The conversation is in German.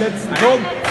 Letzten Punkt.